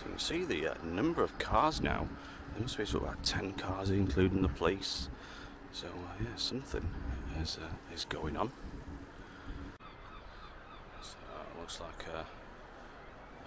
So you can see the uh, number of cars now. There must be sort of about 10 cars, including the police. So uh, yeah, something is, uh, is going on. So it looks like uh,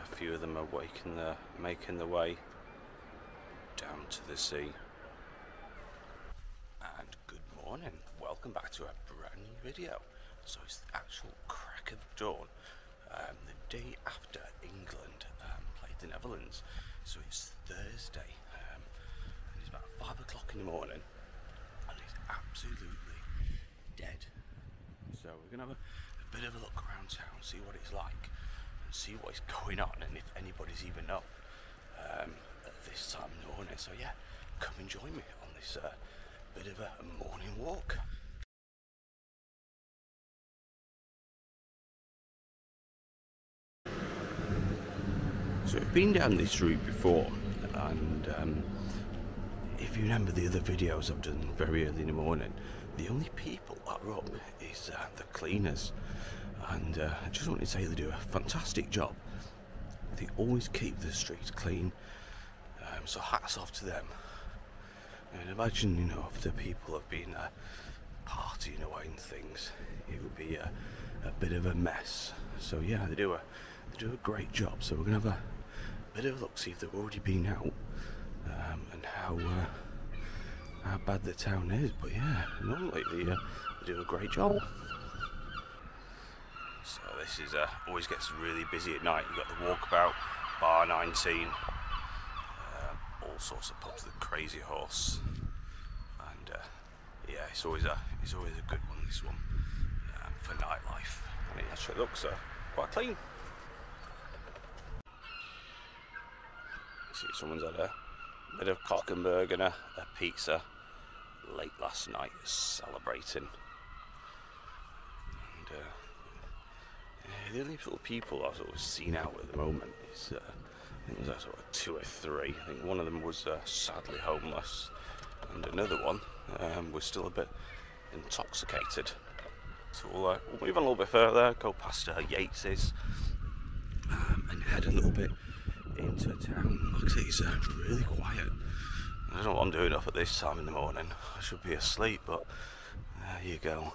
a few of them are waking the, making their way down to the sea. And good morning, welcome back to a brand new video. So it's the actual crack of dawn, um, the day after Netherlands. So it's Thursday, um, and it's about five o'clock in the morning, and it's absolutely dead. So we're gonna have a, a bit of a look around town, see what it's like, and see what is going on, and if anybody's even up um, at this time in the morning. So yeah, come and join me on this uh, bit of a morning walk. So I've been down this route before, and um, if you remember the other videos I've done very early in the morning, the only people that are up is uh, the cleaners, and uh, I just want to say they do a fantastic job. They always keep the streets clean, um, so hats off to them. And imagine, you know, if the people have been uh, partying away and things, it would be a, a bit of a mess. So yeah, they do a they do a great job. So we're gonna have a bit of a look, see if they've already been out, um, and how uh, how bad the town is. But yeah, normally they, uh, they do a great job. So this is uh, always gets really busy at night. You've got the walkabout, bar 19, um, all sorts of pubs, the Crazy Horse, and uh, yeah, it's always a it's always a good one. This one um, for nightlife, and it actually looks uh, quite clean. See, someone's had a bit of Cockenberg and a, a pizza late last night, celebrating. And uh, the only sort of people I've sort of seen out at the moment is, uh, I think there's sort of two or three. I think one of them was uh, sadly homeless, and another one um, was still a bit intoxicated. So we'll, uh, we'll move on a little bit further, go past uh, Yates's, um, and head a little bit into town. Looks Like it's uh, really quiet. I don't know what I'm doing up at this time in the morning. I should be asleep, but there you go.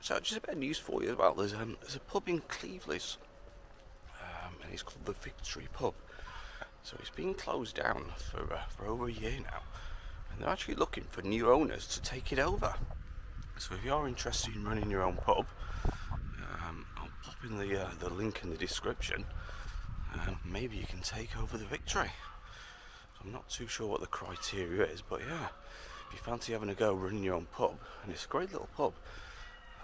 So just a bit of news for you as well. There's, um, there's a pub in Cleveleys, um, and it's called the Victory Pub. So it's been closed down for uh, for over a year now, and they're actually looking for new owners to take it over. So if you're interested in running your own pub, in the uh, the link in the description. Um, maybe you can take over the Victory. I'm not too sure what the criteria is, but yeah, if you fancy having a go running your own pub, and it's a great little pub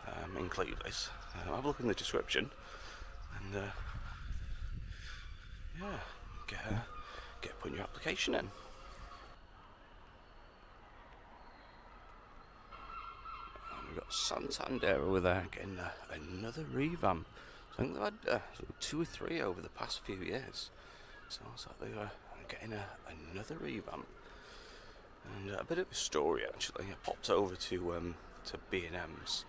um, in Cleveleys, uh, have a look in the description, and uh, yeah, get uh, get putting your application in. We've got Santander over there getting uh, another revamp. I think they've had uh, two or three over the past few years. So it's like they were getting a, another revamp. And uh, a bit of a story actually. I popped over to um, to B and M's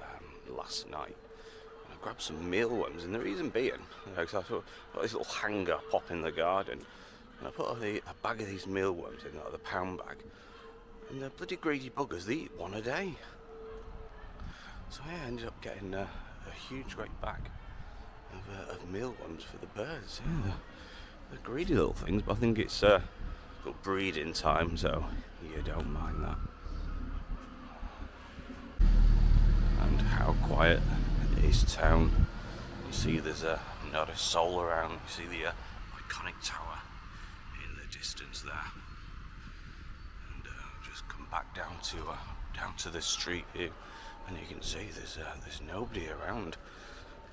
um, last night. And I grabbed some mealworms, and the reason being, because I thought got this little hanger pop in the garden, and I put a, a bag of these mealworms in, like the pound bag, and the bloody greedy buggers they eat one a day. So I ended up getting uh, a huge, great bag of, uh, of mealworms for the birds. Yeah, they're, greedy little things, but I think it's uh, got breeding time, so you don't mind that. And how quiet is town. You see there's a, not a soul around. You see the uh, iconic tower in the distance there. And uh, just come back down to uh, down to the street here, and you can see there's uh, there's nobody around.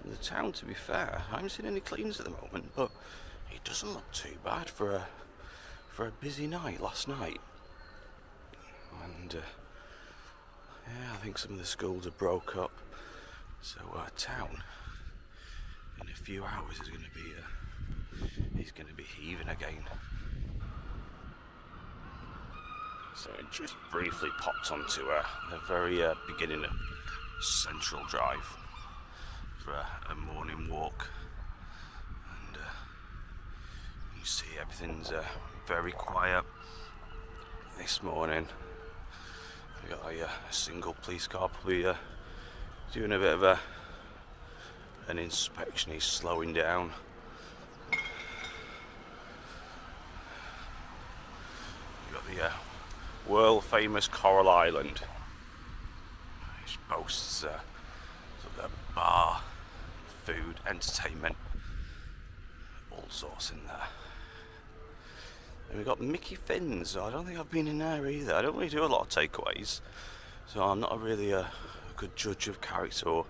The town, to be fair, I haven't seen any cleans at the moment, but it doesn't look too bad for a for a busy night last night. And uh, yeah, I think some of the schools are broke up, so uh, town in a few hours is going to be uh, is going to be heaving again. So I just briefly popped onto uh, the very uh, beginning of Central Drive. for a, a morning walk, and uh, you see everything's uh, very quiet this morning. We got a, uh, a single police car probably uh, doing a bit of a an inspection. He's slowing down. You got the world famous Coral Island, which boasts uh, sort of a bar, food, entertainment, all sorts in there. And we've got Mickey Finn's. I don't think I've been in there either. I don't really do a lot of takeaways, so I'm not really a, a good judge of character or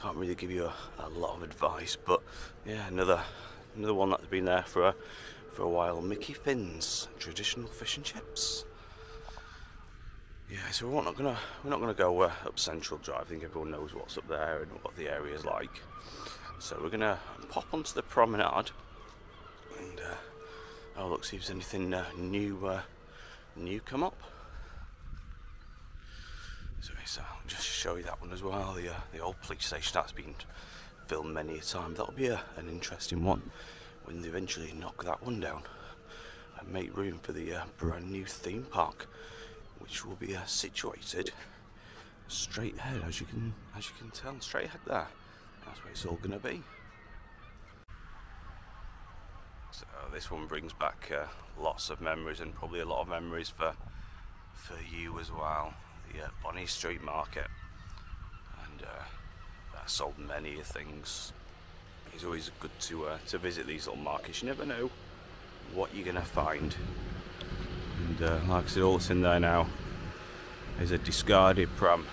can't really give you a, a, lot of advice. But yeah, another another one that's been there for a, for a while. Mickey Finn's traditional fish and chips. Yeah, so we're not gonna we're not gonna go uh, up Central Drive. I think everyone knows what's up there and what the area is like. So we're gonna pop onto the promenade and. Uh, Oh look, see if there's anything uh, new uh, new come up. So, so I'll just show you that one as well. The uh, the old police station that's been filmed many a time. That'll be a, an interesting one when they eventually knock that one down and make room for the uh, brand new theme park, which will be uh, situated straight ahead, as you can as you can tell, straight ahead there. That's where it's all going to be. So this one brings back uh, lots of memories and probably a lot of memories for for you as well. The uh, Bonny Street Market, and uh, that sold many things. It's always good to uh, to visit these little markets. You never know what you're gonna find. And uh, like I said, all that's in there now is a discarded pram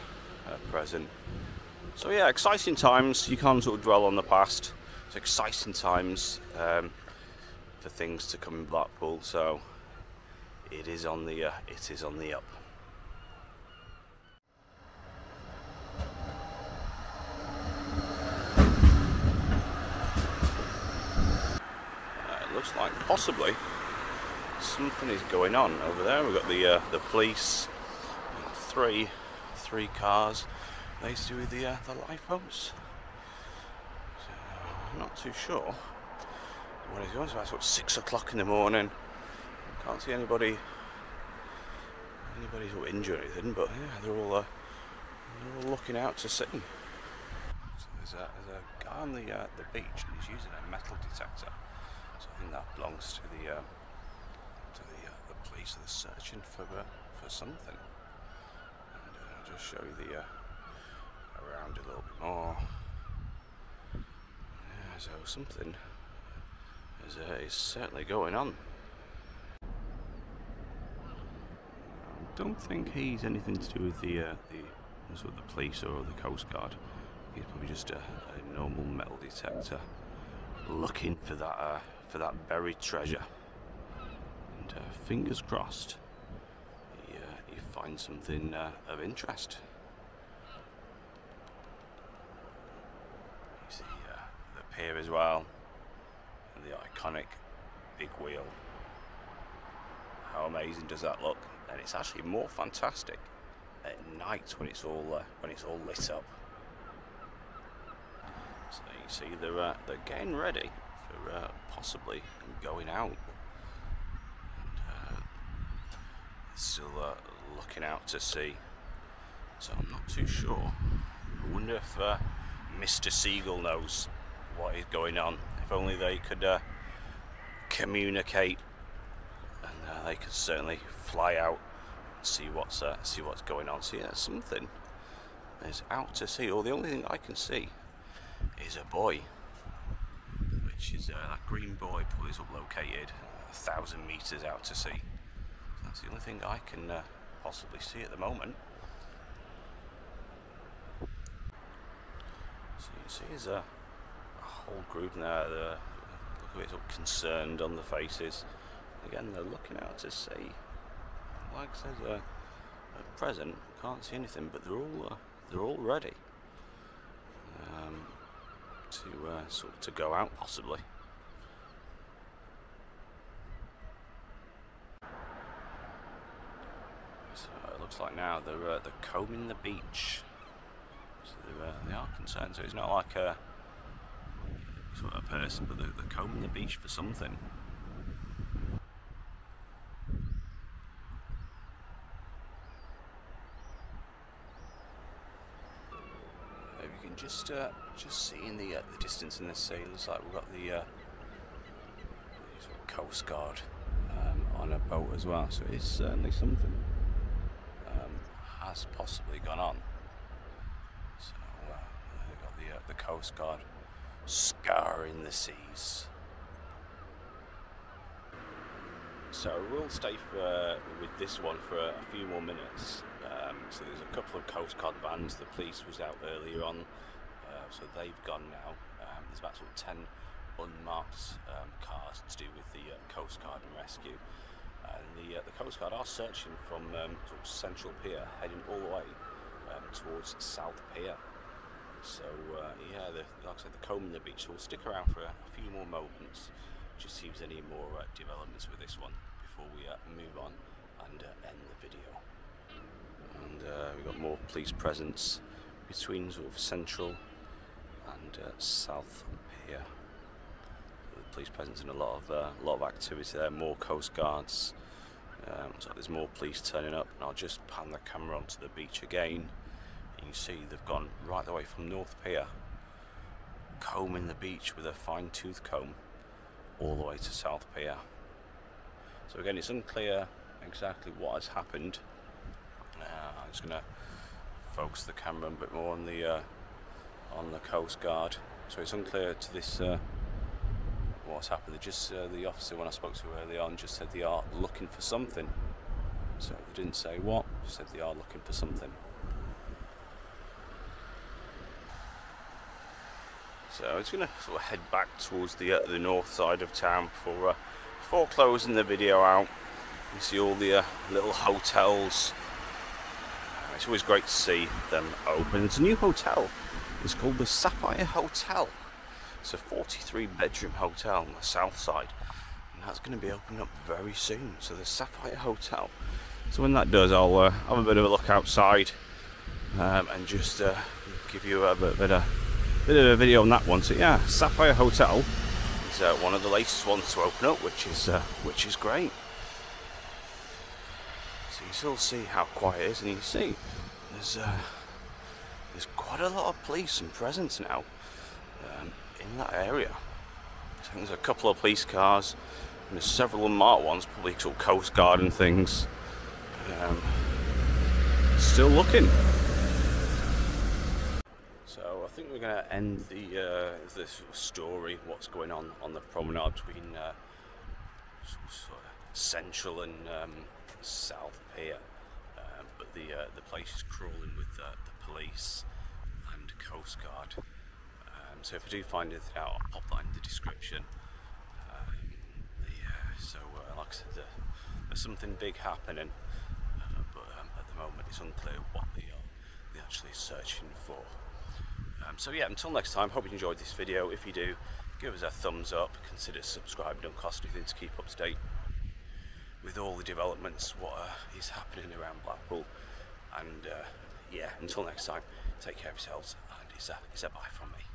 at present. So yeah, exciting times. You can't sort of dwell on the past. It's exciting times. Um, for things to come in Blackpool. So it is on the uh, it is on the up. Uh, it looks like possibly something is going on over there. We've got the uh, the police, three three cars. They do the uh, the lifeboats. So, not too sure what is yours? About sort of six o'clock in the morning. Can't see anybody anybody sort injured or anything, but yeah, they're all uh, they're all looking out to sea. So there's a there's a guy on the uh, the beach and he's using a metal detector. So I think that belongs to the uh, the uh, the police. They're searching for uh, for something. And uh, I'll just show you the around a little bit more. Yeah, so something is, uh, is certainly going on. I don't think he's anything to do with the uh, the sort of the police or the coast guard. He's probably just a, a normal metal detector, looking for that uh, for that buried treasure. And uh, fingers crossed, he, uh, finds something uh, of interest. You see uh, the pier as well and the iconic big wheel. How amazing does that look? And it's actually more fantastic at night when it's all uh, when it's all lit up. So you see they're uh, they're getting ready for possibly going out. And, uh, still uh, looking out to sea. So I'm not too sure. I wonder if uh, Mr. Seagull knows what is going on if only they could uh, communicate, and uh, they could certainly fly out, and see what's uh, see what's going on. So yeah, something is out to sea. Or the only thing I can see is a buoy, which is uh, that green probably is located a thousand meters out to sea. That's the only thing I can uh, possibly see at the moment. So you can see, is a whole group now, they're, look a bit sort of concerned on the faces. Again, they're looking out to sea. Like I said, uh, at present, can't see anything, but they're all uh, they're all ready um, to uh, sort of to go out possibly. So it looks like now they're uh, they're combing the beach. So uh, they are concerned. So it's not like a sort of person, but they're, they're combing the beach for something. Maybe you can just uh, just see in the uh, the distance in the sea. Looks like we've got the, uh, coast guard um, on a boat as well. So it's certainly something has possibly gone on. So uh, they've got the uh, the coast guard scouring the seas. So we'll stay for, with this one for a, a few more minutes. Um, so there's a couple of Coast Guard vans. The police was out earlier on, uh, so they've gone now. Um, there's about sort of 10 unmarked um, cars to do with the uh, Coast Guard and rescue. And the, uh, the Coast Guard are searching from um, sort of Central Pier, heading all the way um, towards South Pier. So uh, yeah, the, like I said, the combing the beach. So we'll stick around for a, a few more moments, just see if there's any more uh, developments with this one before we uh, move on and uh, end the video. And uh, we've got more police presence between sort of central and south here. Police presence and a lot of uh, lot of activity there. More coast guards. Um, so there's more police turning up, and I'll just pan the camera onto the beach again. And you see they've gone right the way from North Pier, combing the beach with a fine tooth comb, all the way to South Pier. So again, it's unclear exactly what has happened. Uh, I'm just going to focus the camera a bit more on the uh, on the coast guard. So it's unclear to this uh, what's happened. They just uh, the officer when I spoke to early on just said they are looking for something. So they didn't say what, just said they are looking for something. So I'm just going to sort of head back towards the uh, the north side of town before uh, before closing the video out. You see all the uh, little hotels. It's always great to see them open. It's a new hotel. It's called the Sapphire Hotel. It's a 43 bedroom hotel on the south side. And that's going to be opening up very soon. So the Sapphire Hotel. So when that does, I'll uh, have a bit of a look outside um, and just uh, give you a bit, bit, of, bit of a video on that one. So yeah, Sapphire Hotel is uh, one of the latest ones to open up, which is uh, which is great. So you still see how quiet it is, and you see there's uh, there's quite a lot of police and presence now in that area. I think there's a couple of police cars, and there's several unmarked ones, probably sort of coast guard and things. Um, still looking. So I think we're going to end the uh, this story, what's going on on the promenade between uh, Central and um, South Pier. Um, but the uh, the place is crawling with uh, the police and Coast Guard. Um, so if I do find anything out, I'll pop that in the description. Um, yeah, so uh, like I said, uh, there's something big happening, uh, but um, at the moment it's unclear what they are they're actually searching for. Um, so yeah, until next time, hope you enjoyed this video. If you do, give us a thumbs up, consider subscribing, don't cost anything to keep up to date with all the developments, what uh, is happening around Blackpool. And uh, yeah, until next time, take care of yourselves, and it's a, it's a bye from me.